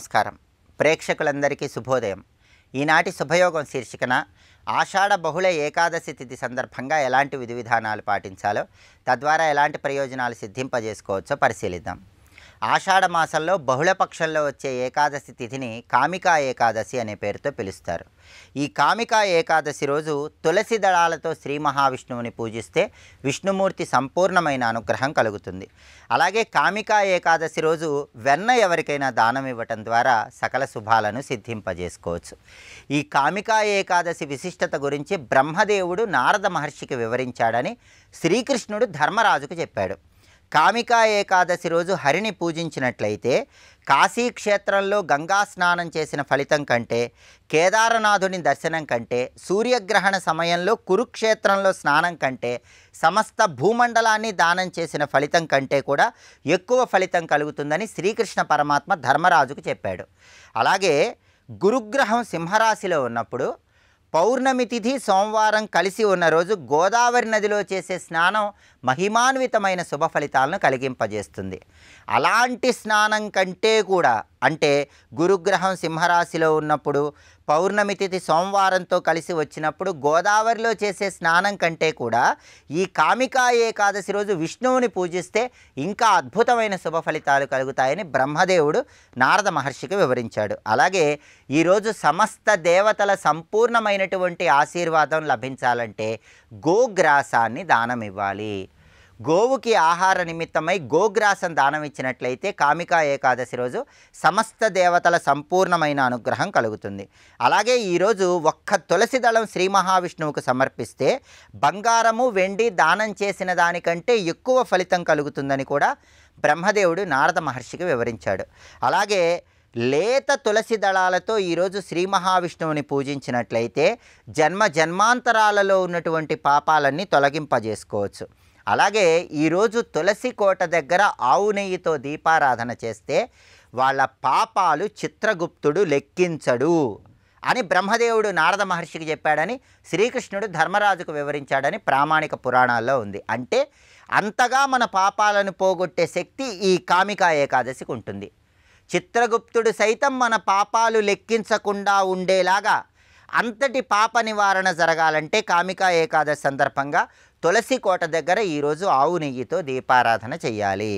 నమస్కారం. ప్రేక్షకులందరికీ శుభోదయం. ఈనాటి శుభయోగం శీర్షికన ఆషాఢ బహుళ ఏకాదశి తిథి సందర్భంగా ఎలాంటి విధి విధానాలు పాటించాలో తద్వారా ఎలాంటి ప్రయోజనాలు సిద్ధింపజేసుకోవచ్చో పరిశీలిద్దాం. ఆషాఢ మాసంలో బహుళపక్షంలో వచ్చే ఏకాదశి తిథిని కామికా ఏకాదశి అనే పేరుతో పిలుస్తారు. ఈ కామికా ఏకాదశి రోజు తులసి దళాలతో శ్రీ మహావిష్ణువుని పూజిస్తే విష్ణుమూర్తి సంపూర్ణమైన అనుగ్రహం కలుగుతుంది. అలాగే కామికా ఏకాదశి రోజు వెన్న ఎవరికైనా దానం ఇవ్వటం ద్వారా సకల శుభాలను సిద్ధింపజేసుకోవచ్చు. ఈ కామికా ఏకాదశి విశిష్టత గురించి బ్రహ్మదేవుడు నారద మహర్షికి వివరించాడని శ్రీకృష్ణుడు ధర్మరాజుకు చెప్పాడు. కామికా ఏకాదశి రోజు హరిని పూజించినట్లయితే కాశీ క్షేత్రంలో గంగా స్నానం చేసిన ఫలితం కంటే కేదారనాథుని దర్శనం కంటే సూర్యగ్రహణ సమయంలో కురుక్షేత్రంలో స్నానం కంటే సమస్త భూమండలాన్ని దానం చేసిన ఫలితం కంటే కూడా ఎక్కువ ఫలితం కలుగుతుందని శ్రీకృష్ణ పరమాత్మ ధర్మరాజుకు చెప్పాడు. అలాగే గురుగ్రహం సింహరాశిలో ఉన్నప్పుడు పౌర్ణమి తిథి సోమవారం కలిసి ఉన్న రోజు గోదావరి నదిలో చేసే స్నానం మహిమాన్వితమైన శుభ ఫలితాలను కలిగింపజేస్తుంది. అలాంటి స్నానం కంటే కూడా అంటే గురుగ్రహం సింహరాశిలో ఉన్నప్పుడు పౌర్ణమి తిథి సోమవారంతో కలిసి వచ్చినప్పుడు గోదావరిలో చేసే స్నానం కంటే కూడా ఈ కామికా ఏకాదశి రోజు విష్ణువుని పూజిస్తే ఇంకా అద్భుతమైన శుభ ఫలితాలు కలుగుతాయని బ్రహ్మదేవుడు నారద మహర్షికి వివరించాడు. అలాగే ఈరోజు సమస్త దేవతల సంపూర్ణమైనటువంటి ఆశీర్వాదం లభించాలంటే గోగ్రాసాన్ని దానం ఇవ్వాలి గోవుకి ఆహార నిమిత్తమై గోగ్రాసం దానం ఇచ్చినట్లయితే కామికా ఏకాదశి రోజు సమస్త దేవతల సంపూర్ణమైన అనుగ్రహం కలుగుతుంది. అలాగే ఈరోజు ఒక్క తులసి దళం శ్రీ మహావిష్ణువుకు సమర్పిస్తే బంగారము వెండి దానం చేసిన దానికంటే ఎక్కువ ఫలితం కలుగుతుందని కూడా బ్రహ్మదేవుడు నారద మహర్షికి వివరించాడు. అలాగే లేత తులసి దళాలతో ఈరోజు శ్రీ మహావిష్ణువుని పూజించినట్లయితే జన్మ జన్మాంతరాలలో ఉన్నటువంటి పాపాలన్నీ తొలగింపజేసుకోవచ్చు. అలాగే ఈరోజు తులసి కోట దగ్గర ఆవు నెయ్యితో దీపారాధన చేస్తే వాళ్ళ పాపాలు చిత్రగుప్తుడు లెక్కించడు అని బ్రహ్మదేవుడు నారద మహర్షికి చెప్పాడని శ్రీకృష్ణుడు ధర్మరాజుకు వివరించాడని ప్రామాణిక పురాణాల్లో ఉంది. అంటే అంతగా మన పాపాలను పోగొట్టే శక్తి ఈ కామికా ఏకాదశికి ఉంటుంది. చిత్రగుప్తుడు సైతం మన పాపాలు లెక్కించకుండా ఉండేలాగా అంతటి పాప నివారణ జరగాలంటే కామికా ఏకాదశి సందర్భంగా తులసి కోట దగ్గర ఈరోజు ఆవు నెయ్యితో దీపారాధన చేయాలి.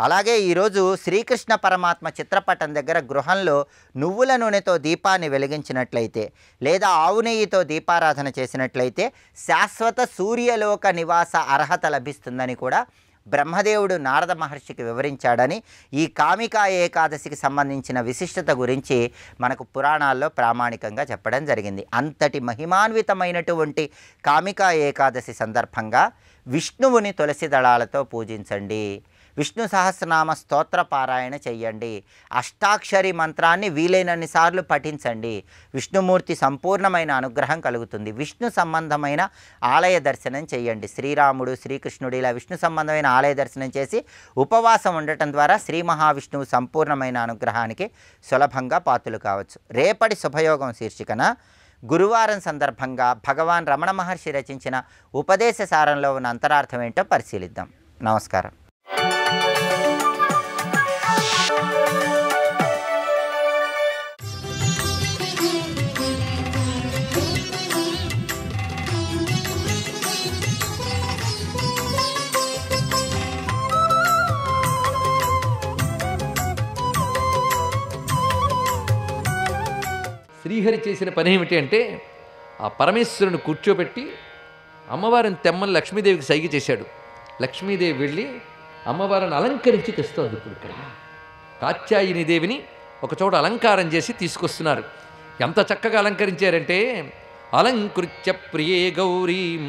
అలాగే ఈరోజు శ్రీకృష్ణ పరమాత్మ చిత్రపటం దగ్గర గృహంలో నువ్వుల నూనెతో దీపాన్ని వెలిగించినట్లయితే లేదా ఆవు నెయ్యితో దీపారాధన చేసినట్లయితే శాశ్వత సూర్యలోక నివాస అర్హత లభిస్తుందని కూడా బ్రహ్మదేవుడు నారద మహర్షికి వివరించాడని ఈ కామికా ఏకాదశికి సంబంధించిన విశిష్టత గురించి మనకు పురాణాల్లో ప్రామాణికంగా చెప్పడం జరిగింది. అంతటి మహిమాన్వితమైనటువంటి కామికా ఏకాదశి సందర్భంగా విష్ణువుని తులసి దళాలతో పూజించండి. విష్ణు సహస్రనామ స్తోత్ర పారాయణ చెయ్యండి. అష్టాక్షరి మంత్రాన్ని వీలైనన్ని సార్లు పఠించండి. విష్ణుమూర్తి సంపూర్ణమైన అనుగ్రహం కలుగుతుంది. విష్ణు సంబంధమైన ఆలయ దర్శనం చేయండి శ్రీరాముడు శ్రీకృష్ణుడు ఇలా విష్ణు సంబంధమైన ఆలయ దర్శనం చేసి ఉపవాసం ఉండటం ద్వారా శ్రీ మహావిష్ణువు సంపూర్ణమైన అనుగ్రహానికి సులభంగా పాత్రలు కావచ్చు. రేపటి శుభయోగం శీర్షికన గురువారం సందర్భంగా భగవాన్ రమణ మహర్షి రచించిన ఉపదేశ సారంలో ఉన్న అంతరార్థం ఏంటో పరిశీలిద్దాం. నమస్కారం. శ్రీహరి చేసిన పని ఏమిటి అంటే ఆ పరమేశ్వరుని కూర్చోబెట్టి అమ్మవారిని తెమ్మని లక్ష్మీదేవికి సైగ చేశాడు. లక్ష్మీదేవి వెళ్ళి అమ్మవారిని అలంకరించి తెస్తోంది ఇప్పుడు ఇక్కడ. కాత్యాయిని దేవిని ఒకచోట అలంకారం చేసి తీసుకొస్తున్నారు. ఎంత చక్కగా అలంకరించారంటే అలంకృత్య ప్రియే గౌరీం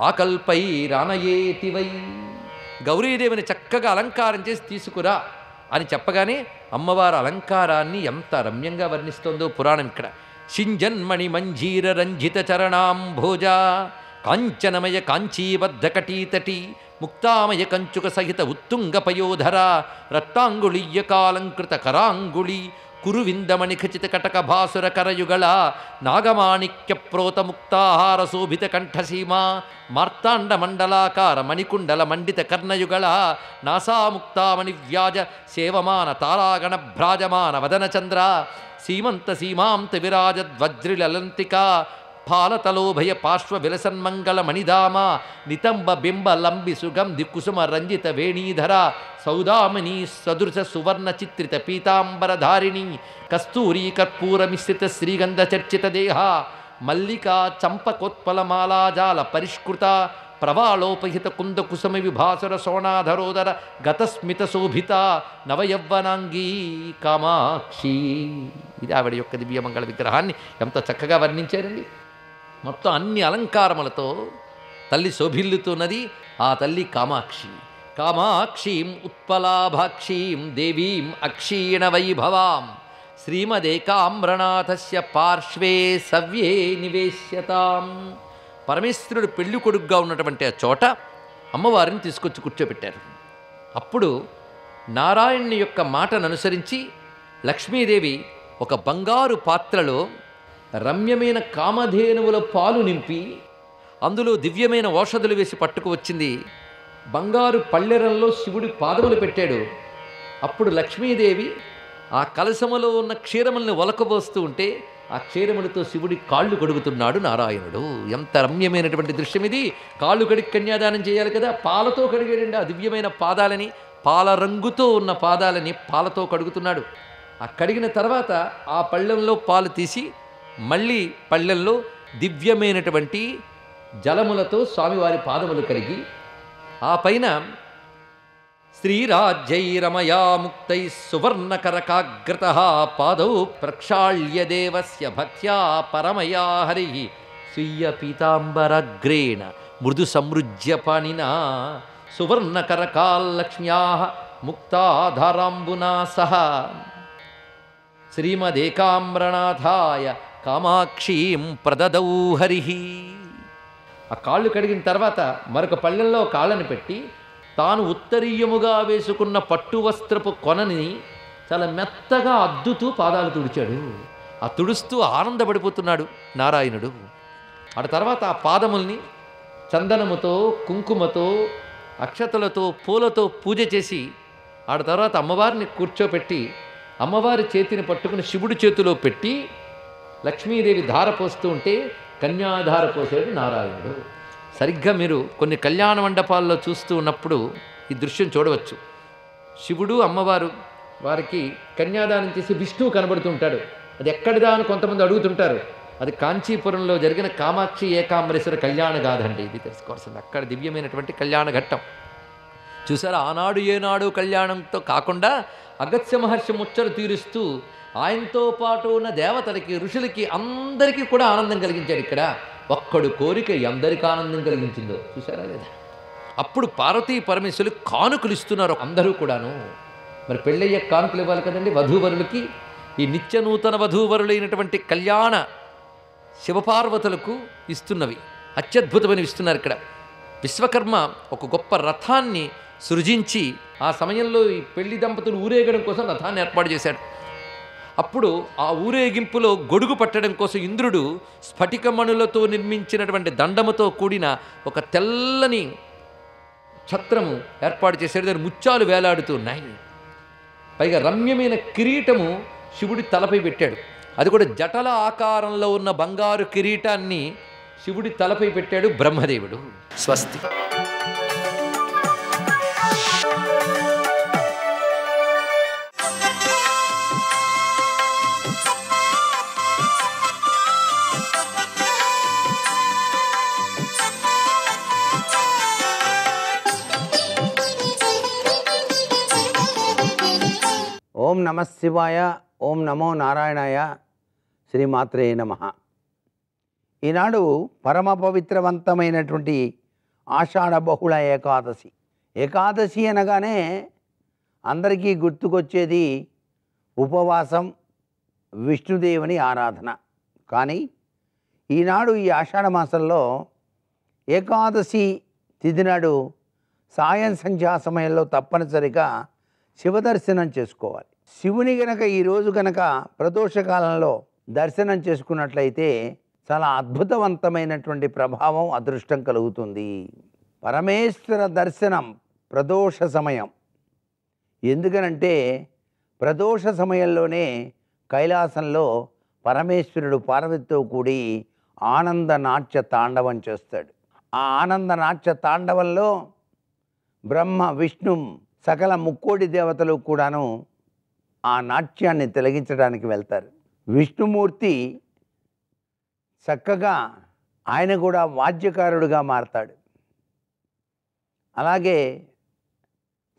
ఆకల్పై రానయేతివై గౌరీదేవిని చక్కగా అలంకారం చేసి తీసుకురా. అని చెప్పగానే అమ్మవారు అలంకారాన్ని ఎంత రమ్యంగా వర్ణిస్తోందో పురాణం ఇక్కడ. సింజన్మణి మంజీర రంజిత చరణాంభోజ కాంచనమయ కాంచీబద్ధ కటీతటి ముక్తామయ కంచుక సహిత ఉత్తుంగ పయోధర రత్తాంగుళీయకాలంకృత కరాంగుళి ಕುರುವಿಂದಮಣಿ ಖಚಿತ ಕಟಕ ಭಾಸುರ ಕರಯುಗಳ ನಾಗಮಾಣಿಕ್ಯ ಪ್ರೋತ ಮುಕ್ತಾಹಾರ ಶೋಭಿತ ಕಂಠಸೀಮಾ ಮಾರ್ತಾಂಡ ಮಂಡಲಾಕಾರ ಮಣಿಕುಂಡಲ ಮಂಡಿತ ಕರ್ಣಯುಗಳ ನಾಸಾಮುಕ್ತಾಮಣಿ ವ್ಯಾಜ ಸೇವಮಾನ ತಾರಾಗಣ ಭ್ರಾಜಮಾನ ವದನಚಂದ್ರ ಸೀಮಂತ ಸೀಮಾಂತ ವಿರಾಜ ಧ್ವಜ್ರಿಲಲಂತಿಕಾ విరాజద్వజ్రిలలంతిక పార్శ్వ విలసన్మంగళ మణిధామ నితంబ బింబ లంబి సుగంధి కుసుమ రంజిత వేణీధర సౌదామని సదృశ సువర్ణ చిత్రిత పీతాంబరధారిణి కస్తూరీ కర్పూరమిశ్రిత శ్రీగంధ చర్చిత దేహ మల్లికా చంపకోత్పలమాలాజాల పరిష్కృత ప్రవాళోపహిత కుంద కుసుమ విభాసుర సోణాధరోదర గతస్మిత శోభిత నవయవ్వనాంగీ కామాక్షి. ఇది ఆవిడ యొక్క దివ్యమంగళ విగ్రహాన్ని ఎంత చక్కగా వర్ణించారండి. మొత్తం అన్ని అలంకారములతో తల్లి శోభిల్లుతున్నది ఆ తల్లి కామాక్షి. కామాక్షీం ఉత్పలాభాక్షీం దేవీం అక్షీణ వైభవాం. శ్రీమదేకామ్రనాథస్య పార్శ్వే సవ్యే నివేశ్యతాం. పరమేశ్వరుడు పెళ్ళి కొడుకుగా ఉన్నటువంటి ఆ చోట అమ్మవారిని తీసుకొచ్చి కూర్చోబెట్టారు. అప్పుడు నారాయణుని యొక్క మాటను అనుసరించి లక్ష్మీదేవి ఒక బంగారు పాత్రలో రమ్యమైన కామధేనువుల పాలు నింపి అందులో దివ్యమైన ఔషధులు వేసి పట్టుకు వచ్చింది. బంగారు పళ్ళెరంలో శివుడి పాదములు పెట్టాడు. అప్పుడు లక్ష్మీదేవి ఆ కలశములో ఉన్న క్షీరముల్ని ఒలకబోస్తూ ఉంటే ఆ క్షీరములతో శివుడి కాళ్ళు కడుగుతున్నాడు నారాయణుడు. ఎంత రమ్యమైనటువంటి దృశ్యం ఇది. కాళ్ళు కడిగి కన్యాదానం చేయాలి కదా. పాలతో కడిగాడండి ఆ దివ్యమైన పాదాలని పాల రంగుతో ఉన్న పాదాలని పాలతో కడుగుతున్నాడు. ఆ కడిగిన తర్వాత ఆ పళ్ళెంలో పాలు తీసి మళ్ళీ పళ్ళెంలో దివ్యమైనటువంటి జలములతో స్వామివారి పాదములు కలిగి ఆ పైన శ్రీరాజ్యైరమయా ముక్తై సువర్ణకరకాగ్రత పాదౌ ప్రక్షాళ్య దేవస్య భక్త్యా పరమయా హరి స్వీయ పీతాంబరగ్రేణ మృదు సమృజ్య పాణినా సువర్ణకరకాల్లక్ష్మ్యా ముక్తాధారాంబునా సహ. శ్రీమదేకామ్రనాథాయ కామాక్షీం ప్రదదౌ హరి. ఆ కాళ్ళు కడిగిన తర్వాత మరొక పళ్ళెంలో కాళ్ళని పెట్టి తాను ఉత్తరీయముగా వేసుకున్న పట్టు వస్త్రపు కొనని చాలా మెత్తగా అద్దుతూ పాదాలు తుడిచాడు. ఆ తుడుస్తూ ఆనందపడిపోతున్నాడు నారాయణుడు. ఆ తర్వాత ఆ పాదముల్ని చందనముతో కుంకుమతో అక్షతలతో పూలతో పూజ చేసి ఆడ తర్వాత అమ్మవారిని కూర్చోపెట్టి అమ్మవారి చేతిని పట్టుకుని శివుడి చేతిలో పెట్టి లక్ష్మీదేవి ధార పోస్తూ ఉంటే కన్యాధార పోసేది నారాయణుడు. సరిగ్గా మీరు కొన్ని కళ్యాణ మండపాల్లో చూస్తూ ఉన్నప్పుడు ఈ దృశ్యం చూడవచ్చు. శివుడు అమ్మవారు వారికి కన్యాదానం చేసి విష్ణువు కనబడుతూ ఉంటాడు. అది ఎక్కడిదా అని కొంతమంది అడుగుతుంటారు. అది కాంచీపురంలో జరిగిన కామాక్షి ఏకాంబరేశ్వర కళ్యాణ గాథ అండి ఇది తెలుసుకోవాల్సింది. అక్కడ దివ్యమైనటువంటి కళ్యాణ ఘట్టం. చూసారా? ఆనాడు ఏనాడు కళ్యాణంతో కాకుండా అగత్య మహర్షి ముచ్చలు తీరుస్తూ ఆయనతో పాటు ఉన్న దేవతలకి ఋషులకి అందరికీ కూడా ఆనందం కలిగించాడు ఇక్కడ. ఒక్కడు కోరిక ఎందరికి ఆనందం కలిగించిందో చూసారా లేదా? అప్పుడు పార్వతీ పరమేశ్వరులు కానుకలు ఇస్తున్నారు అందరూ కూడాను. మరి పెళ్ళయ్యే కానుకలు ఇవ్వాలి కదండి వధూవరులకి? ఈ నిత్య నూతన వధూవరులైనటువంటి కళ్యాణ శివపార్వతులకు ఇస్తున్నవి. అత్యద్భుతమైనవి ఇస్తున్నారు ఇక్కడ. విశ్వకర్మ ఒక గొప్ప రథాన్ని సృజించి ఆ సమయంలో ఈ పెళ్ళి దంపతులు ఊరేగడం కోసం రథాన్ని ఏర్పాటు చేశాడు అప్పుడు ఆ ఊరేగింపులో గొడుగు పట్టడం కోసం ఇంద్రుడు స్ఫటికమణులతో నిర్మించినటువంటి దండముతో కూడిన ఒక తెల్లని ఛత్రము ఏర్పాటు చేశాడు. దాని ముత్యాలు వేలాడుతూ ఉన్నాయి. పైగా రమ్యమైన కిరీటము శివుడి తలపై పెట్టాడు. అది కూడా జటల ఆకారంలో ఉన్న బంగారు కిరీటాన్ని శివుడి తలపై పెట్టాడు బ్రహ్మదేవుడు. స్వస్తి. ఓం నమ శివాయ ఓం నమో నారాయణాయ శ్రీమాత్రే నమ. ఈనాడు పరమ పవిత్రవంతమైనటువంటి ఆషాఢ బహుళ ఏకాదశి. ఏకాదశి అనగానే అందరికీ గుర్తుకొచ్చేది ఉపవాసం విష్ణుదేవుని ఆరాధన. కానీ ఈనాడు ఈ ఆషాఢ మాసంలో ఏకాదశి తిదినాడు సాయం సంధ్యా సమయంలో తప్పనిసరిగా శివదర్శనం చేసుకోవాలి. శివుని గనక ఈరోజు గనక ప్రదోషకాలంలో దర్శనం చేసుకున్నట్లయితే చాలా అద్భుతవంతమైనటువంటి ప్రభావం అదృష్టం కలుగుతుంది. పరమేశ్వర దర్శనం ప్రదోష సమయం. ఎందుకనంటే ప్రదోష సమయంలోనే కైలాసంలో పరమేశ్వరుడు పార్వతితో కూడి ఆనంద నాట్య తాండవం చేస్తాడు. ఆ ఆనంద నాట్య తాండవంలో బ్రహ్మ విష్ణు సకల ముక్కోడి దేవతలు కూడాను ఆ నాట్యాన్ని తొలగించడానికి వెళ్తారు. విష్ణుమూర్తి చక్కగా ఆయన కూడా వాద్యకారుడుగా మారతాడు. అలాగే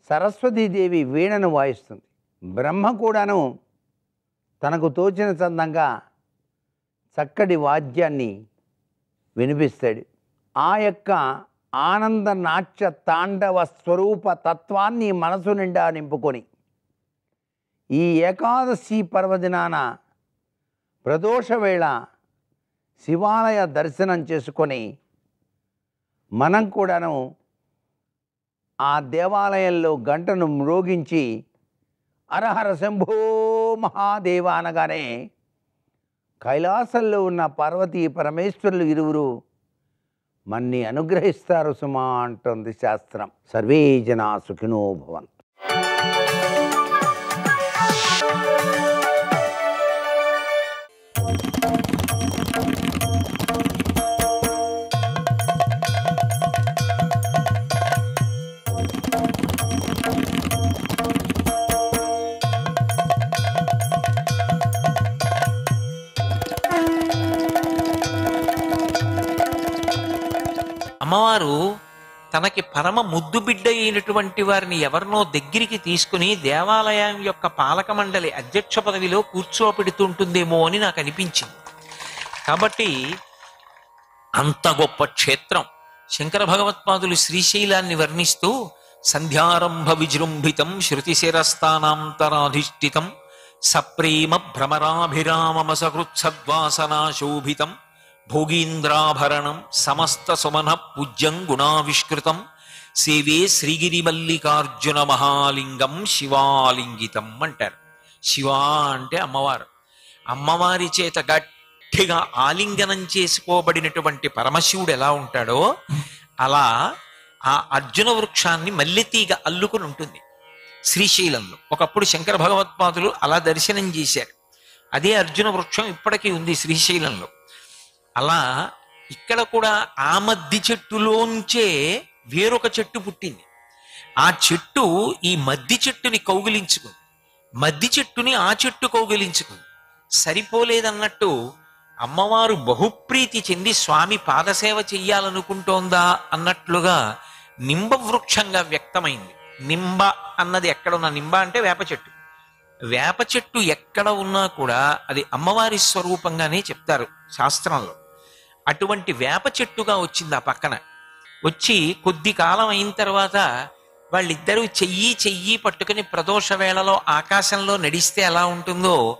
సరస్వతీదేవి వీణను వాయిస్తుంది. బ్రహ్మ కూడాను తనకు తోచిన చందంగా చక్కటి వాద్యాన్ని వినిపిస్తాడు. ఆ యొక్క ఆనంద నాట్య తాండవ స్వరూప తత్వాన్ని మనసు నిండా నింపుకొని ఈ ఏకాదశి పర్వదినాన ప్రదోష వేళ శివాలయ దర్శనం చేసుకొని మనం కూడాను ఆ దేవాలయంలో గంటను మ్రోగించి అరహర శంభో మహాదేవ అనగానే కైలాసంలో ఉన్న పార్వతీ పరమేశ్వరులు ఇరువురు మన్ని అనుగ్రహిస్తారు సుమా అంటుంది శాస్త్రం. సర్వే జనా సుఖినో భవన్ తనకి పరమ ముద్దు బిడ్డ అయినటువంటి వారిని ఎవరినో దగ్గరికి తీసుకుని దేవాలయం యొక్క పాలక మండలి అధ్యక్ష పదవిలో కూర్చోపెడుతుంటుందేమో అని నాకు అనిపించింది. కాబట్టి అంత గొప్ప క్షేత్రం. శంకర భగవత్పాదులు శ్రీశైలాన్ని వర్ణిస్తూ సంధ్యారంభ విజృంభితం శృతిశిరస్థానాంతరాధిష్ఠితం సప్రేమ భ్రమరాభిరామమసకృత్సద్వాసనాశోభితం భోగీంద్రాభరణం సమస్త సుమన పూజ్యం గుణావిష్కృతం సేవే శ్రీగిరి మల్లికార్జున మహాలింగం శివాలింగితం అంటారు. శివ అంటే అమ్మవారు. అమ్మవారి చేత గట్టిగా ఆలింగనం చేసుకోబడినటువంటి పరమశివుడు ఎలా ఉంటాడో అలా ఆ అర్జున వృక్షాన్ని మల్లెతీగ అల్లుకుని ఉంటుంది శ్రీశైలంలో. ఒకప్పుడు శంకర భగవత్పాదులు అలా దర్శనం చేశారు. అదే అర్జున వృక్షం ఇప్పటికీ ఉంది శ్రీశైలంలో. అలా ఇక్కడ కూడా ఆ మద్ది చెట్టులోంచే వేరొక చెట్టు పుట్టింది. ఆ చెట్టు ఈ మద్ది చెట్టుని కౌగిలించుకుంది. మద్ది చెట్టుని ఆ చెట్టు కౌగిలించుకుంది. సరిపోలేదన్నట్టు అమ్మవారు బహుప్రీతి చెంది స్వామి పాదసేవ చెయ్యాలనుకుంటోందా అన్నట్లుగా నింబ వృక్షంగా వ్యక్తమైంది. నింబ అన్నది ఎక్కడ ఉన్న నింబ అంటే వేప చెట్టు. వేప చెట్టు ఎక్కడ ఉన్నా కూడా అది అమ్మవారి స్వరూపంగానే చెప్తారు శాస్త్రంలో. అటువంటి వేప చెట్టుగా వచ్చింది ఆ పక్కన. వచ్చి కొద్ది కాలం అయిన తర్వాత వాళ్ళిద్దరూ చెయ్యి చెయ్యి పట్టుకుని ప్రదోష వేళలో ఆకాశంలో నడిస్తే ఎలా ఉంటుందో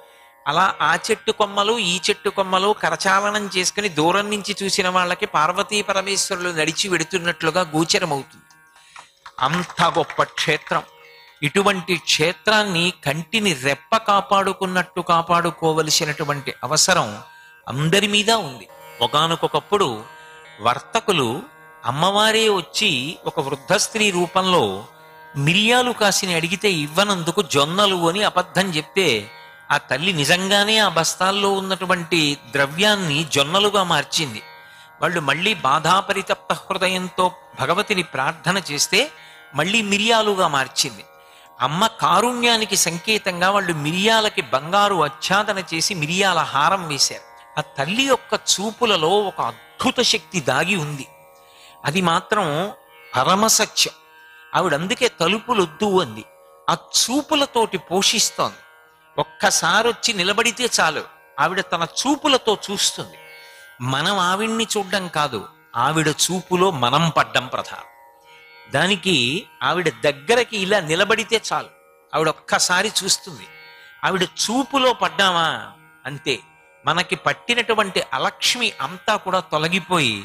అలా ఆ చెట్టు కొమ్మలు ఈ చెట్టు కొమ్మలు కరచాలనం చేసుకుని దూరం నుంచి చూసిన వాళ్ళకి పార్వతీ పరమేశ్వరులు నడిచి వెడుతున్నట్లుగా గోచరమవుతుంది. అంత గొప్ప క్షేత్రం. ఇటువంటి క్షేత్రాన్ని కంటిని రెప్ప కాపాడుకున్నట్టు కాపాడుకోవలసినటువంటి అవసరం అందరి మీద ఉంది. ఒకనకొకప్పుడు వర్తకులు అమ్మవారే వచ్చి ఒక వృద్ధ స్త్రీ రూపంలో మిరియాలు కాసిని అడిగితే ఇవ్వనందుకు జొన్నలు అని అబద్ధం చెప్తే ఆ తల్లి నిజంగానే ఆ బస్తాల్లో ఉన్నటువంటి ద్రవ్యాన్ని జొన్నలుగా మార్చింది. వాళ్ళు మళ్ళీ బాధాపరితప్త హృదయంతో భగవతిని ప్రార్థన చేస్తే మళ్ళీ మిరియాలుగా మార్చింది. అమ్మ కారుణ్యానికి సంకేతంగా వాళ్ళు మిరియాలకి బంగారు ఆచ్ఛాదన చేసి మిరియాల హారం వేశారు. ఆ తల్లి యొక్క చూపులలో ఒక అద్భుత శక్తి దాగి ఉంది. అది మాత్రం పరమసత్యం ఆవిడ అందుకే తలుపులొద్దు అంది. ఆ చూపులతోటి పోషిస్తోంది. ఒక్కసారి వచ్చి నిలబడితే చాలు. ఆవిడ తన చూపులతో చూస్తుంది. మనం ఆవిడ్ని చూడడం కాదు ఆవిడ చూపులో మనం పడ్డం ప్రధానం. దానికి ఆవిడ దగ్గరకి ఇలా నిలబడితే చాలు. ఆవిడ ఒక్కసారి చూస్తుంది. ఆవిడ చూపులో పడ్డామా? అంతే. మనకి పట్టినటువంటి అలక్ష్మి అంతా కూడా తొలగిపోయి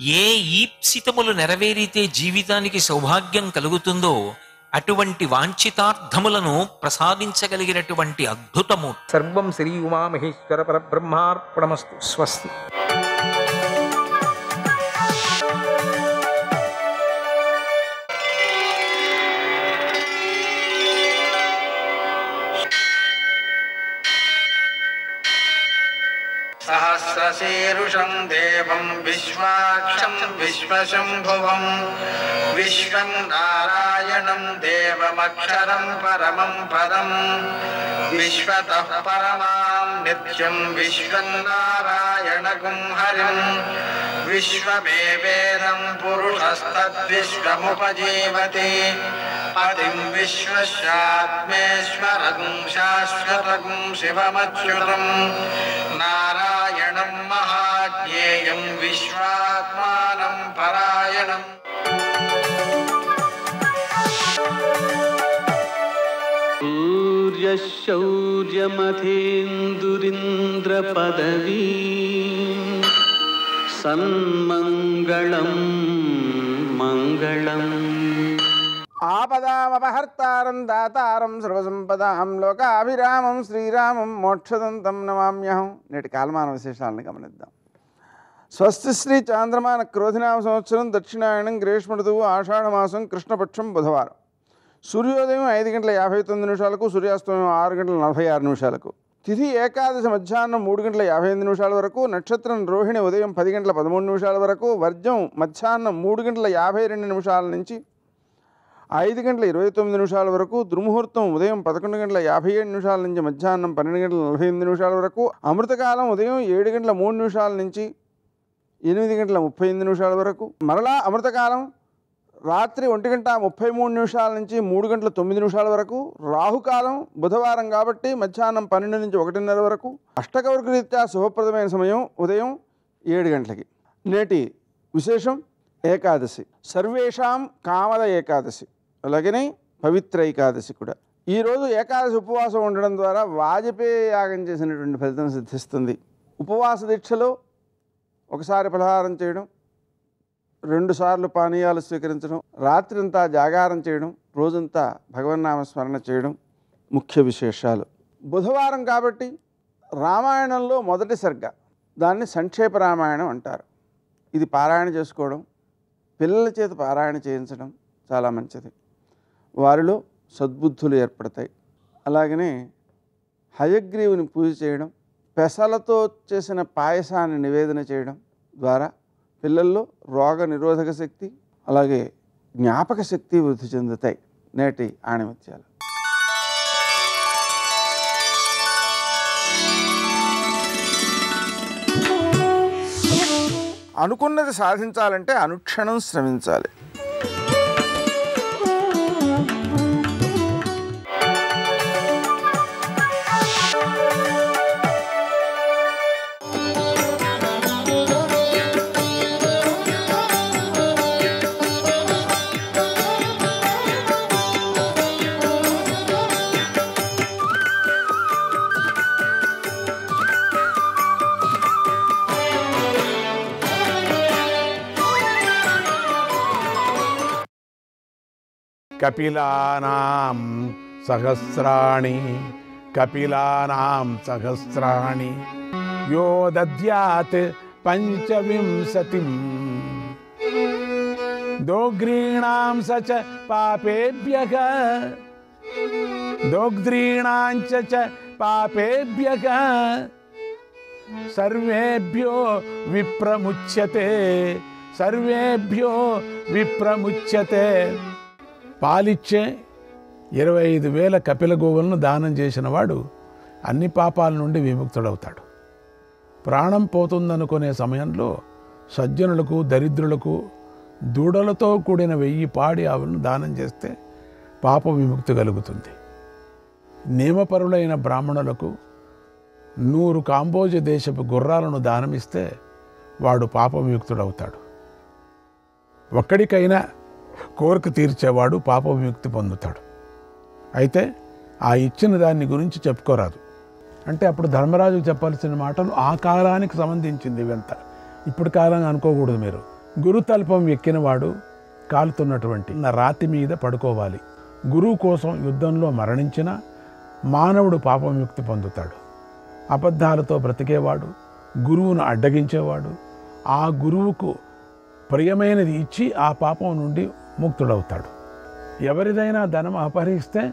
ఏ ఈప్సితములు నెరవేరితే జీవితానికి సౌభాగ్యం కలుగుతుందో అటువంటి వాంఛితార్థములను ప్రసాదించగలిగినటువంటి అద్భుతము సర్వం శ్రీ ఉమామహేశ్వర పరబ్రహ్మార్పణమస్తు. స్వస్తి. सहस्रशीरुषं देवं विश्वाक्षं विश्वं नारायणं देवमक्षरं परमं पदम् विश्वतः परमां नित्यं विश्वं नारायणगुं हरिम् विश्वमेवेदं पुरुषस्तद्विश्वमुपजीवति पतिं विश्वस्यात्मेश्वरगुं शाश्वतगुं शिवमच्युतम् नारायणं महाज्ञेयं विश्वात्मानं परायणम्। सूर्यशौर्यमथेन्दुरिन्द्रपदवी सन्मङ्गलं मङ्गलम्। ఆపదామపహర్తారం దాతారం సర్వసంపదాం లోకాభిరామం శ్రీరామం మోక్షదంతం నమామ్యహం. నేటి కాలమాన విశేషాలను గమనిద్దాం. స్వస్తి శ్రీ చాంద్రమాన క్రోధినామ సంవత్సరం దక్షిణాయనం గ్రీష్మ ఋతువు ఆషాఢమాసం కృష్ణపక్షం బుధవారం. సూర్యోదయం ఐదు గంటల యాభై తొమ్మిది నిమిషాలకు సూర్యాస్తమయం ఆరు గంటల నలభై ఆరు నిమిషాలకు. తిథి ఏకాదశి మధ్యాహ్నం మూడు గంటల యాభై ఎనిమిది నిమిషాల వరకు నక్షత్రం రోహిణి ఉదయం పది గంటల పదమూడు నిమిషాల వరకు వర్జం మధ్యాహ్నం మూడు గంటల యాభై రెండు నిమిషాల నుంచి ఐదు గంటల ఇరవై తొమ్మిది నిమిషాల వరకు దుర్ముహూర్తం ఉదయం పదకొండు గంటల యాభై ఏడు నిమిషాల నుంచి మధ్యాహ్నం పన్నెండు గంటల నలభై ఎనిమిది నిమిషాల వరకు అమృతకాలం ఉదయం ఏడు గంటల మూడు నిమిషాల నుంచి ఎనిమిది గంటల ముప్పై ఎనిమిది నిమిషాల వరకు మరలా అమృతకాలం రాత్రి ఒంటి గంట ముప్పై మూడు నిమిషాల నుంచి మూడు గంటల తొమ్మిది నిమిషాల వరకు రాహుకాలం బుధవారం కాబట్టి మధ్యాహ్నం పన్నెండు నుంచి ఒకటిన్నర వరకు అష్టకవర్గ రీత్యా శుభప్రదమైన సమయం ఉదయం ఏడు గంటలకి. నేటి విశేషం ఏకాదశి. సర్వేషాం కామద ఏకాదశి. అలాగనే పవిత్ర ఏకాదశి కూడా. ఈరోజు ఏకాదశి ఉపవాసం ఉండడం ద్వారా వాజపేయ యాగం చేసినటువంటి ఫలితం సిద్ధిస్తుంది. ఉపవాస దీక్షలో ఒకసారి ఫలహారం చేయడం రెండుసార్లు పానీయాలు స్వీకరించడం రాత్రంతా జాగారం చేయడం రోజంతా భగవన్నామస్మరణ చేయడం ముఖ్య విశేషాలు. బుధవారం కాబట్టి రామాయణంలో మొదటి సర్గ దాన్ని సంక్షేప రామాయణం అంటారు. ఇది పారాయణ చేసుకోవడం పిల్లల చేత పారాయణ చేయించడం చాలా మంచిది. వారిలో సద్బుద్ధులు ఏర్పడతాయి. అలాగనే హయగ్రీవుని పూజ చేయడం పెసలతో చేసిన పాయసాన్ని నివేదన చేయడం ద్వారా పిల్లల్లో రోగ నిరోధక శక్తి అలాగే జ్ఞాపక శక్తి వృద్ధి చెందుతాయి నేటి ఆణిమత్యాలు. అనుకున్నది సాధించాలంటే అనుక్షణం శ్రమించాలి. कपिलानां सहस्राणि कपिलानां सहस्राणि। यो दद्यात् पञ्चविंशतिम्। दोग्रीणां स च पापेभ्यः। दोग्रीणाञ्च च पापेभ्यः। सर्वेभ्यो विप्रमुच्यते। सर्वेभ्यो विप्रमुच्यते। పాలిచ్చే ఇరవై ఐదు వేల కపిల గోవులను దానం చేసిన వాడు అన్ని పాపాల నుండి విముక్తుడవుతాడు. ప్రాణం పోతుందనుకునే సమయంలో సజ్జనులకు దరిద్రులకు దూడలతో కూడిన వెయ్యి పాడి ఆవులను దానం చేస్తే పాప విముక్తి కలుగుతుంది. నియమపరులైన బ్రాహ్మణులకు నూరు కాంబోజ దేశపు గుర్రాలను దానమిస్తే వాడు పాప విముక్తుడవుతాడు. ఒక్కడికైనా కోరిక తీర్చేవాడు పాప విముక్తి పొందుతాడు. అయితే ఆ ఇచ్చిన దాన్ని గురించి చెప్పుకోరాదు. అంటే అప్పుడు ధర్మరాజుకు చెప్పాల్సిన మాటలు ఆ కాలానికి సంబంధించింది ఇవంతా. ఇప్పుడు కాలం అనుకోకూడదు మీరు. గురుతల్పం ఎక్కినవాడు కాలుతున్నటువంటి నా రాతి మీద పడుకోవాలి. గురువు కోసం యుద్ధంలో మరణించిన మానవుడు పాపముక్తి పొందుతాడు. అబద్ధాలతో బ్రతికేవాడు గురువును అడ్డగించేవాడు ఆ గురువుకు ప్రియమైనది ఇచ్చి ఆ పాపం నుండి ముక్తుడవుతాడు. ఎవరిదైనా ధనం అపహరిస్తే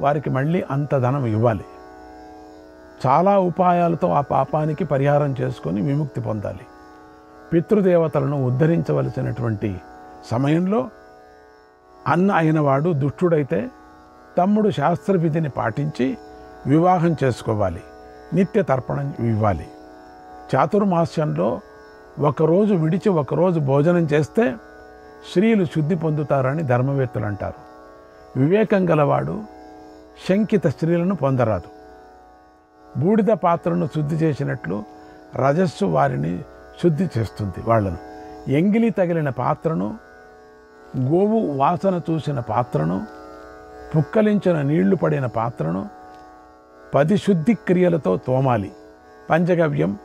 వారికి మళ్ళీ అంత ధనం ఇవ్వాలి. చాలా ఉపాయాలతో ఆ పాపానికి పరిహారం చేసుకొని విముక్తి పొందాలి. పితృదేవతలను ఉద్ధరించవలసినటువంటి సమయంలో అన్న అయినవాడు దుష్టుడైతే తమ్ముడు శాస్త్రవిధిని పాటించి వివాహం చేసుకోవాలి. నిత్య తర్పణం ఇవ్వాలి. చాతుర్మాస్యంలో ఒకరోజు విడిచి ఒకరోజు భోజనం చేస్తే స్త్రీలు శుద్ధి పొందుతారని ధర్మవేత్తలు అంటారు. వివేకం గలవాడు శంకిత స్త్రీలను పొందరాదు. బూడిద పాత్రను శుద్ధి చేసినట్లు రజస్సు వారిని శుద్ధి చేస్తుంది వాళ్ళను. ఎంగిలి తగిలిన పాత్రను గోవు వాసన చూసిన పాత్రను పుక్కలించిన నీళ్ళు పడిన పాత్రను పది శుద్ధి క్రియలతో తోమాలి. పంచగవ్యం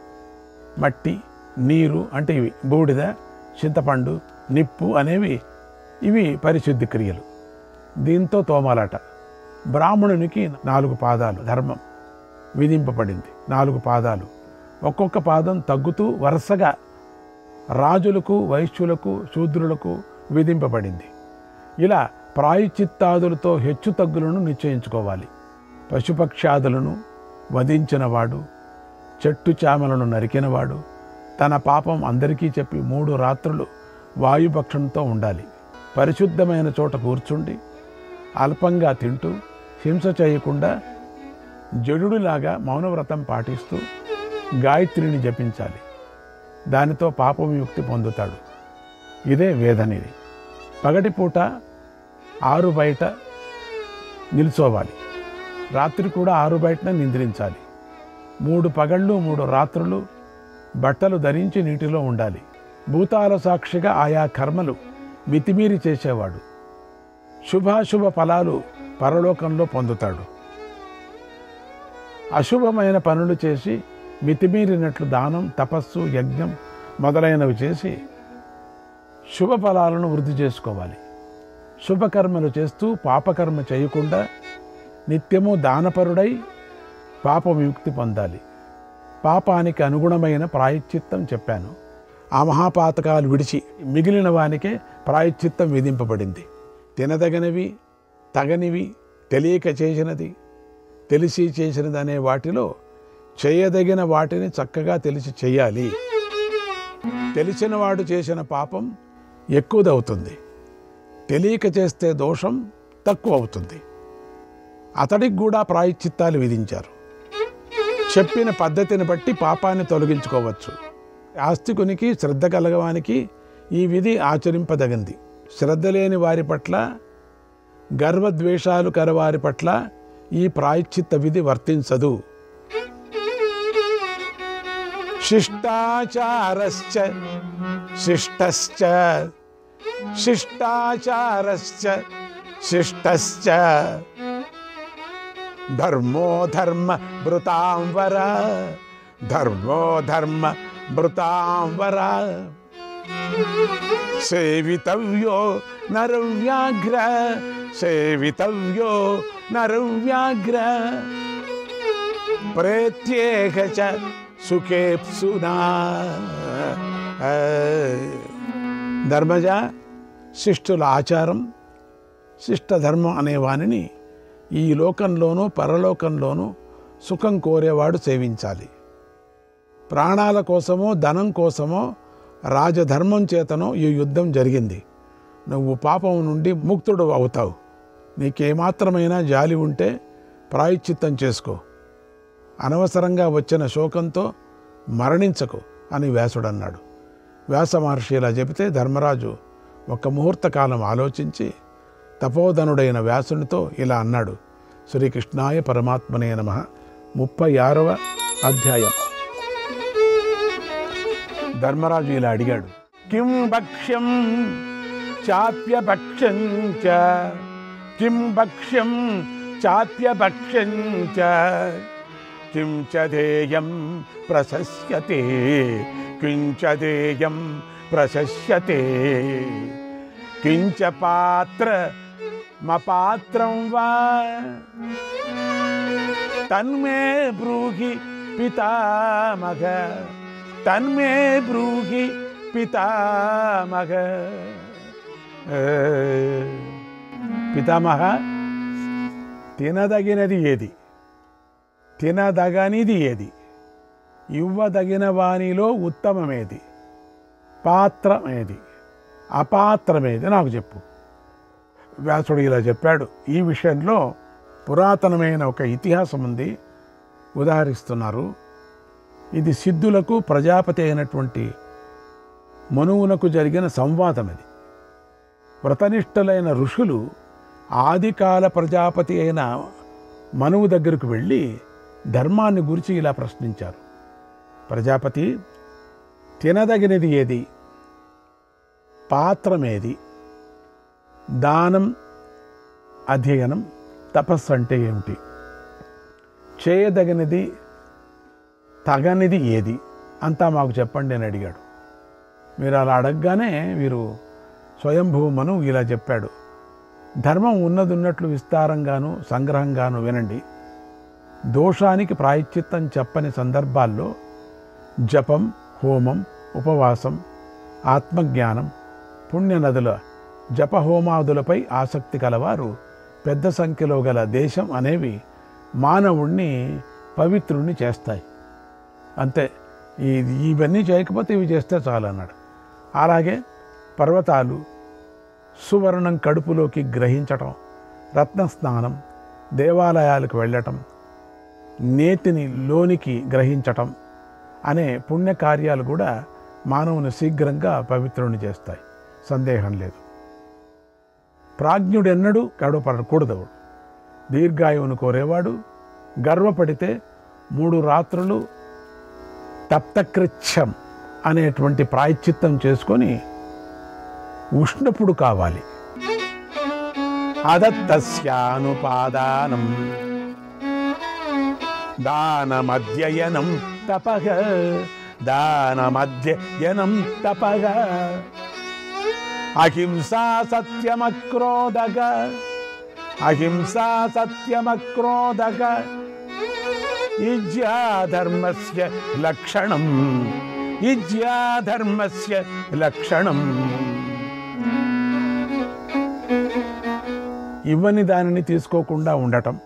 మట్టి నీరు అంటే ఇవి. బూడిద చింతపండు నిప్పు అనేవి ఇవి పరిశుద్ధి క్రియలు. దీంతో తోమాలట. బ్రాహ్మణునికి నాలుగు పాదాలు ధర్మం విధింపబడింది. నాలుగు పాదాలు. ఒక్కొక్క పాదం తగ్గుతూ వరుసగా రాజులకు వైశ్యులకు శూద్రులకు విధింపబడింది. ఇలా ప్రాయుచిత్తాదులతో హెచ్చు తగ్గులను నిశ్చయించుకోవాలి. పశుపక్షాదులను వధించినవాడు చెట్టు చామలను నరికినవాడు తన పాపం అందరికీ చెప్పి మూడు రాత్రులు వాయుభక్షణతో ఉండాలి. పరిశుద్ధమైన చోట కూర్చుండి అల్పంగా తింటూ హింస చేయకుండా జడుడిలాగా మౌనవ్రతం పాటిస్తూ గాయత్రిని జపించాలి. దానితో పాపవిముక్తి పొందుతాడు. ఇదే వేదనిది పగటిపూట ఆరు బయట నిల్చోవాలి. రాత్రి కూడా ఆరు బయటనే నిద్రించాలి. మూడు పగళ్ళు మూడు రాత్రులు బట్టలు ధరించి నీటిలో ఉండాలి. భూతాల సాక్షిగా ఆయా కర్మలు మితిమీరి చేసేవాడు. శుభాశుభ ఫలాలు పరలోకంలో పొందుతాడు. అశుభమైన పనులు చేసి మితిమీరినట్లు దానం తపస్సు యజ్ఞం మొదలైనవి చేసి శుభ ఫలాలను వృద్ధి చేసుకోవాలి. శుభకర్మలు చేస్తూ పాపకర్మ చేయకుండా నిత్యము దానపరుడై పాప విముక్తి పొందాలి. పాపానికి అనుగుణమైన ప్రాయశ్చిత్తం చెప్పాను. ఆ మహాపాతకాలు విడిచి మిగిలిన వానికే ప్రాయశ్చిత్తం విధింపబడింది. తినదగినవి తగనివి తెలియక చేసినది తెలిసి చేసినది అనే వాటిలో చేయదగిన వాటిని చక్కగా తెలిసి చేయాలి. తెలిసిన వాడు చేసిన పాపం ఎక్కువదవుతుంది. తెలియక చేస్తే దోషం తక్కువ అవుతుంది అతడికి కూడా ప్రాయశ్చిత్తాలు విధించారు. చెప్పిన పద్ధతిని బట్టి పాపాన్ని తొలగించుకోవచ్చు. ఆస్తికునికి శ్రద్ధ కలగవానికి ఈ విధి ఆచరింపదగింది. శ్రద్ధ లేని వారి పట్ల గర్వద్వేషాలు కలవారి పట్ల ఈ ప్రాయశ్చిత్త విధి వర్తించదు. శిష్టాచారశ్చ శిష్టశ్చ శిష్టాచారశ్చ శిష్టశ్చ. ధర్మో ధర్మ భృతాంవర ధర్మో ధర్మ భృతాంబర. సేవితవ్యో నరవ్యాఘ్ర. సేవితవ్యో నరవ్యాఘ్ర. ప్రత్యేక సుఖేప్సునా. ధర్మజ శిష్టుల ఆచారం శిష్టధర్మం అనే వానిని ఈ లోకంలోనూ పరలోకంలోనూ సుఖం కోరేవాడు సేవించాలి. ప్రాణాల కోసమో ధనం కోసమో రాజధర్మం చేతనో ఈ యుద్ధం జరిగింది. నువ్వు పాపం నుండి ముక్తుడు అవుతావు. నీకేమాత్రమైనా జాలి ఉంటే ప్రాయశ్చిత్తం చేసుకో. అనవసరంగా వచ్చిన శోకంతో మరణించకు అని వ్యాసుడన్నాడు. వ్యాస మహర్షి ఇలా చెబితే ధర్మరాజు ఒక ముహూర్త కాలం ఆలోచించి తపోధనుడైన వ్యాసునితో ఇలా అన్నాడు. శ్రీకృష్ణాయ పరమాత్మనే నమ. ముప్పై ఆరవ అధ్యాయం. ధర్మరాజు ఇలా అడిగాడు కిం భక్ష్యం చాప్యభక్ష్యం చ కిం భక్ష్యం చాప్యభక్ష్యం చ కిం చ ధేయం ప్రశస్యతే కించ ధేయం ప్రశస్యతే కించ పాత్ర పాత్రం వా తన్మే బ్రూహి పితామగ తన్మే బ్రూహి పితామగ పితామహ తినదగినది ఏది తినదగనిది ఏది ఇవ్వదగిన వాణిలో ఉత్తమమేది పాత్రమేది అపాత్రమేది నాకు చెప్పు వ్యాసుడు ఇలా చెప్పాడు. ఈ విషయంలో పురాతనమైన ఒక ఇతిహాసం ఉంది ఉదాహరిస్తున్నారు. ఇది సిద్ధులకు ప్రజాపతి అయినటువంటి మనువునకు జరిగిన సంవాదం ఇది వ్రతనిష్టలైన ఋషులు ఆదికాల ప్రజాపతి అయిన మనువు దగ్గరకు వెళ్ళి ధర్మాన్ని గురించి ఇలా ప్రశ్నించారు. ప్రజాపతి తినదగినది ఏది? పాత్రమేది? దానం అధ్యయనం తపస్సు అంటే ఏమిటి? చేయదగినది తగనిది ఏది? అంతా మాకు చెప్పండి అని అడిగాడు. మీరు అలా అడగగానే వీరు స్వయంభూమను ఇలా చెప్పాడు. ధర్మం ఉన్నది ఉన్నట్లు విస్తారంగాను సంగ్రహంగాను వినండి. దోషానికి ప్రాయశ్చిత్తం చెప్పని సందర్భాల్లో జపం హోమం ఉపవాసం ఆత్మజ్ఞానం పుణ్యనదుల జపహోమాదులపై ఆసక్తి కలవారు పెద్ద సంఖ్యలో గల దేశం అనేవి మానవుణ్ణి పవిత్రుణ్ణి చేస్తాయి. అంతే. ఈ ఇవన్నీ చేయకపోతే ఇవి చేస్తే చాలు అన్నాడు. అలాగే పర్వతాలు సువర్ణం కడుపులోకి గ్రహించటం రత్న స్నానం దేవాలయాలకు వెళ్ళటం నేతిని లోనికి గ్రహించటం అనే పుణ్యకార్యాలు కూడా మానవుని శీఘ్రంగా పవిత్రుని చేస్తాయి. సందేహం లేదు. ప్రాజ్ఞుడెన్నడూ గడవపడకూడదు దీర్ఘాయువును కోరేవాడు గర్వపడితే మూడు రాత్రులు తప్తకృత్యం అనేటువంటి ప్రాయశ్చిత్తం చేసుకొని ఉష్ణపుడు కావాలి. అదత్తస్యానుపాదానం దానమధ్యయనం తపగ దానమధ్యయనం తపగ అహింసా సత్యమక్రోధగ అహింసా సత్యమక్రోధగ ఇజ్యాధర్మస్య లక్షణం. ఇజ్యాధర్మస్య లక్షణం. ఇవ్వని దానిని తీసుకోకుండా ఉండటం.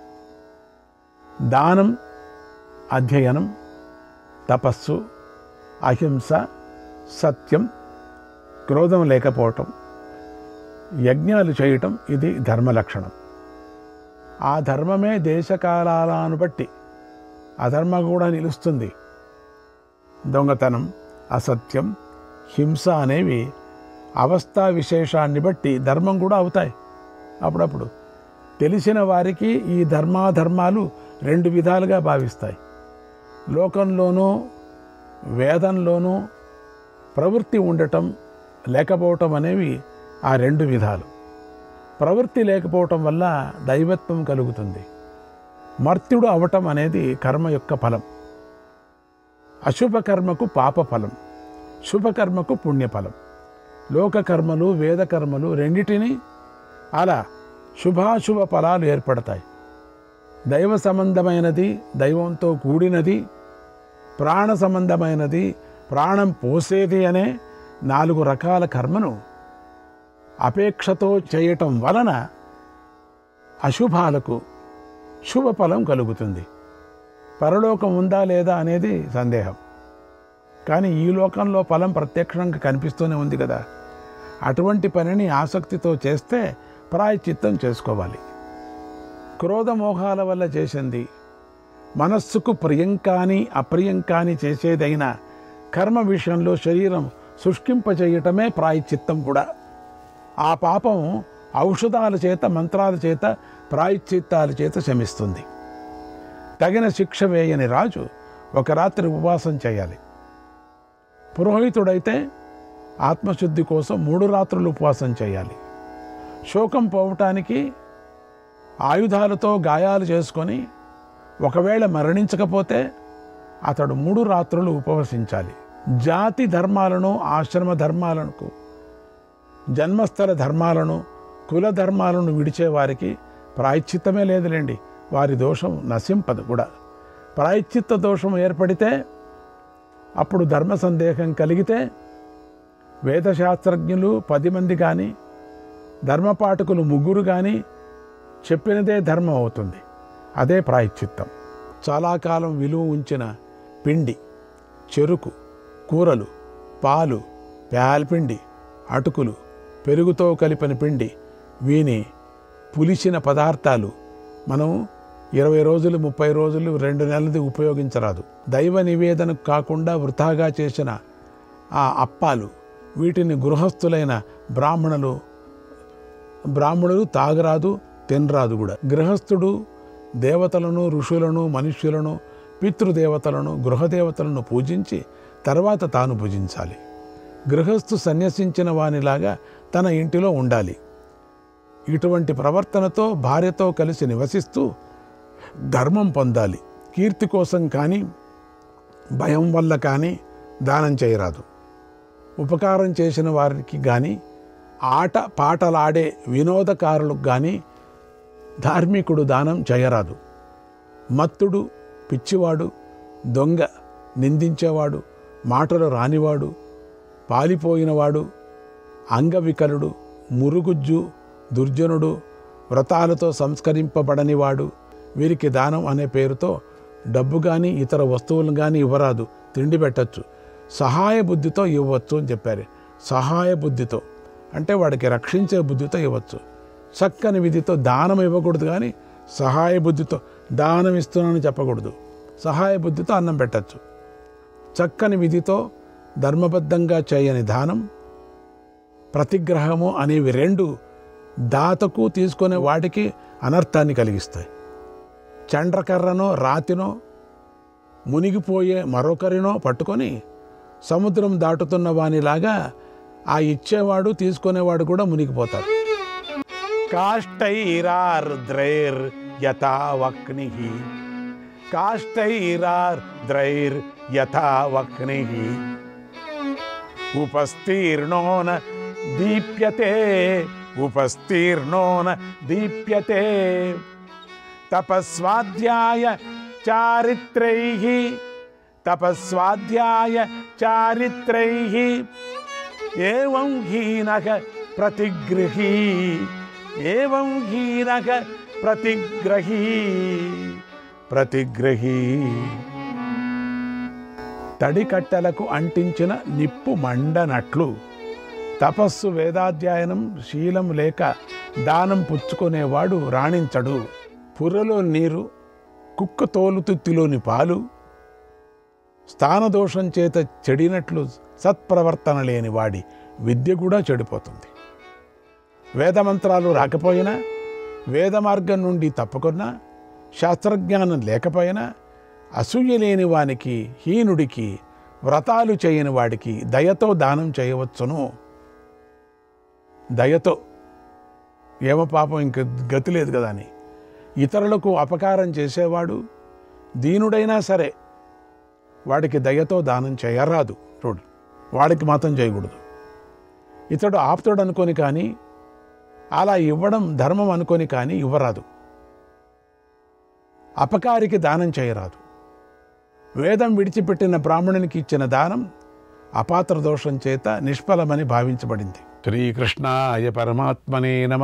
దానం అధ్యయనం తపస్సు అహింస సత్యం క్రోధం లేకపోవటం యజ్ఞాలు చేయటం ఇది ధర్మ లక్షణం ఆ ధర్మమే దేశకాలాలను బట్టి అధర్మ కూడా నిలుస్తుంది. దొంగతనం అసత్యం హింస అనేవి అవస్థా విశేషాన్ని బట్టి ధర్మం కూడా అవుతాయి. అప్పుడప్పుడు తెలిసిన వారికి ఈ ధర్మాధర్మాలు రెండు విధాలుగా భావిస్తాయి. లోకంలోనూ వేదంలోనూ ప్రవృత్తి ఉండటం లేకపోవటం అనేవి ఆ రెండు విధాలు. ప్రవృత్తి లేకపోవటం వల్ల దైవత్వం కలుగుతుంది. మర్త్యుడు అవటం అనేది కర్మ యొక్క ఫలం. అశుభ కర్మకు పాప ఫలం శుభకర్మకు పుణ్యఫలం. లోకకర్మలు వేదకర్మలు రెండిటిని అలా శుభాశుభ ఫలాలు ఏర్పడతాయి. దైవ సంబంధమైనది దైవంతో కూడినది ప్రాణ సంబంధమైనది ప్రాణం పోసేది అనే నాలుగు రకాల కర్మను అపేక్షతో చేయటం వలన అశుభాలకు శుభఫలం కలుగుతుంది. పరలోకం ఉందా లేదా అనేది సందేహం. కానీ ఈ లోకంలో ఫలం ప్రత్యక్షంగా కనిపిస్తూనే ఉంది కదా. అటువంటి పనిని ఆసక్తితో చేస్తే ప్రాయచిత్తం చేసుకోవాలి. క్రోధమోహాల వల్ల చేసింది. మనస్సుకు ప్రియం కానీ అప్రియం కానీ చేసేదైన కర్మ విషయంలో శరీరం శుష్కింపచేయటమే ప్రాయచిత్తం కూడా. ఆ పాపం ఔషధాల చేత మంత్రాల చేత ప్రాయశ్చిత్తాల చేత శమిస్తుంది తగిన శిక్ష వేయని రాజు ఒక రాత్రి ఉపవాసం చేయాలి. పురోహితుడైతే ఆత్మశుద్ధి కోసం మూడు రాత్రులు ఉపవాసం చేయాలి. శోకం పోవటానికి ఆయుధాలతో గాయాలు చేసుకొని ఒకవేళ మరణించకపోతే అతడు మూడు రాత్రులు ఉపవసించాలి. జాతి ధర్మాలను ఆశ్రమ ధర్మాలకు జన్మస్థల ధర్మాలను కుల ధర్మాలను విడిచేవారికి వారికి ప్రాయశ్చిత్తమే లేదులేండి. వారి దోషం నశింపదు కూడా. ప్రాయశ్చిత్త దోషం ఏర్పడితే అప్పుడు ధర్మ సందేహం కలిగితే వేదశాస్త్రజ్ఞులు పది మంది కానీ ధర్మపాఠకులు ముగ్గురు కానీ చెప్పినదే ధర్మం అవుతుంది. అదే ప్రాయశ్చిత్తం. చాలా కాలం విలువ ఉంచిన పిండి చెరుకు కూరలు పాలు ప్యాల్పిండి అటుకులు పెరుగుతో కలిపిన పిండి వీని పులిసిన పదార్థాలు మనం ఇరవై రోజులు ముప్పై రోజులు రెండు నెలలది ఉపయోగించరాదు. దైవ నివేదనకు కాకుండా వృథాగా చేసిన ఆ అప్పాలు వీటిని గృహస్థులైన బ్రాహ్మణులు బ్రాహ్మణులు తాగరాదు తినరాదు కూడా. గృహస్థుడు దేవతలను ఋషులను మనుష్యులను పితృదేవతలను గృహదేవతలను పూజించి తర్వాత తాను పూజించాలి గృహస్థు సన్యసించిన వానిలాగా తన ఇంటిలో ఉండాలి. ఇటువంటి ప్రవర్తనతో భార్యతో కలిసి నివసిస్తూ ధర్మం పొందాలి. కీర్తి కోసం కానీ భయం వల్ల కానీ దానం చేయరాదు. ఉపకారం చేసిన వారికి కానీ ఆట పాటలాడే వినోదకారులకు కానీ ధార్మికుడు దానం చేయరాదు. మత్తుడు పిచ్చివాడు దొంగ నిందించేవాడు మాటలు రానివాడు పాలిపోయినవాడు అంగవికలుడు మురుగుజ్జు దుర్జనుడు వ్రతాలతో సంస్కరింపబడనివాడు వీరికి దానం అనే పేరుతో డబ్బు కానీ ఇతర వస్తువులు కానీ ఇవ్వరాదు. తిండి పెట్టచ్చు. సహాయ బుద్ధితో ఇవ్వచ్చు అని చెప్పారు. సహాయ బుద్ధితో. అంటే వాడికి రక్షించే బుద్ధితో ఇవ్వచ్చు. చక్కని విధితో దానం ఇవ్వకూడదు కానీ సహాయ బుద్ధితో దానం ఇస్తున్నానని చెప్పకూడదు. సహాయ బుద్ధితో అన్నం పెట్టచ్చు. చక్కని విధితో ధర్మబద్ధంగా చేయని దానం ప్రతిగ్రహము అనేవి రెండు దాతకు తీసుకునే వాటికి అనర్థాన్ని కలిగిస్తాయి. చండ్రకర్రనో రాతినో మునిగిపోయే మరొకరినో పట్టుకొని సముద్రం దాటుతున్న వానిలాగా ఆ ఇచ్చేవాడు తీసుకునేవాడు కూడా మునిగిపోతారు. కాష్టైరార్ద్రైర్ యథావక్ని. కాష్టైరార్ద్రైర్ యథావక్ని. ఉపస్తీర్ణోన దీప్యతే ఉపస్తీర్ణోన దీప్యతే. తపస్వాధ్యాయ చారిత్రై. తపస్వాధ్యాయ చారిత్రై. ఏవం హీనక ప్రతిగృహీ. ఏవం హీనక ప్రతిగ్రహీ. ప్రతిగ్రహీ. తడికట్టలకు అంటించిన నిప్పు మండనట్లు తపస్సు వేదాధ్యయనం శీలం లేక దానం పుచ్చుకునేవాడు రాణించడు. పుర్రలో నీరు కుక్క తోలుతుత్తిలోని పాలు స్థానదోషం చేత చెడినట్లు సత్ప్రవర్తన లేని వాడి విద్య కూడా చెడిపోతుంది. వేదమంత్రాలు రాకపోయినా వేద మార్గం నుండి తప్పుకున్నా శాస్త్రజ్ఞానం లేకపోయినా అసూయ లేని వానికి హీనుడికి వ్రతాలు చేయని వాడికి దయతో దానం చేయవచ్చును. దయతో ఏమో పాపం ఇంక గతి లేదు కదా అని. ఇతరులకు అపకారం చేసేవాడు దీనుడైనా సరే వాడికి దయతో దానం చేయరాదు. చూడు వాడికి మాత్రం చేయకూడదు. ఇతడు ఆప్తుడు అనుకొని కానీ అలా ఇవ్వడం ధర్మం అనుకొని కానీ ఇవ్వరాదు. అపకారికి దానం చేయరాదు. వేదం విడిచిపెట్టిన బ్రాహ్మణునికి ఇచ్చిన దానం అపాత్ర దోషం చేత నిష్ఫలమని భావించబడింది. శ్రీకృష్ణాయ పరమాత్మనే నమ